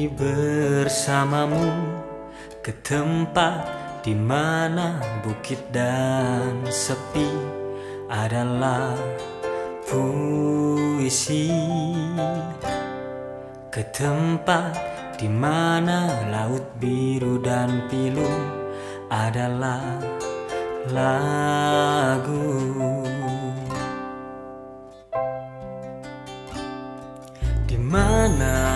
Pergi bersamamu ke tempat di mana bukit dan sepi adalah puisi ke tempat di mana laut biru dan pilu adalah lagu. Di mana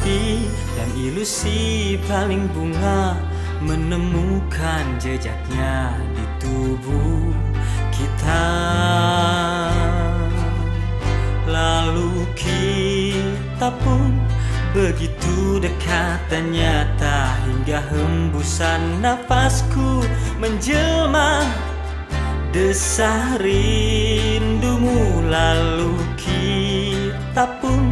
mimpi dan ilusi paling bunga menemukan jejaknya di tubuh kita. Lalu kita pun begitu dekat dan nyata hingga hembusan nafasku menjelma desah rindumu lalu kita pun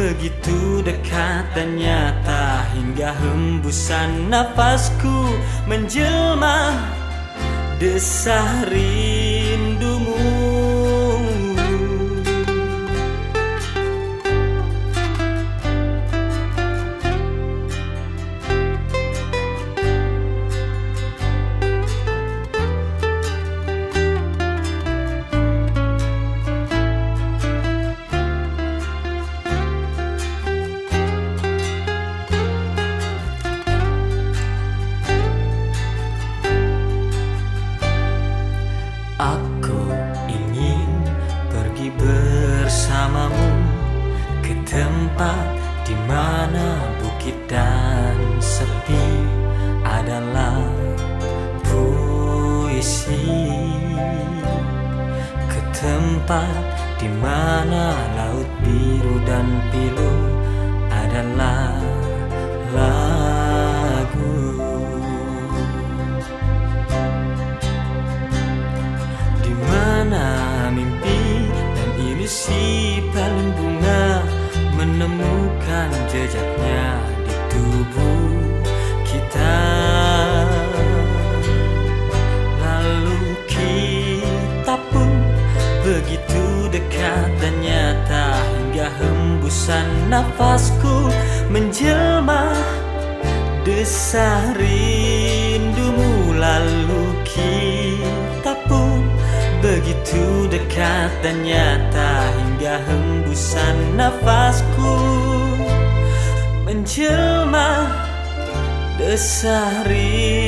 Begitu dekat dan nyata hingga hembusan nafasku menjelma Desah rindumu tempat di mana bukit dan sepi adalah puisi ke tempat di mana laut biru dan pilu adalah lagu. Jejaknya di tubuh kita. Lalu kita pun begitu dekat dan nyata hingga hembusan nafasku menjelma desah rindumu lalu kita pun begitu dekat dan nyata hingga hembusan nafasku menjelma desah rindumu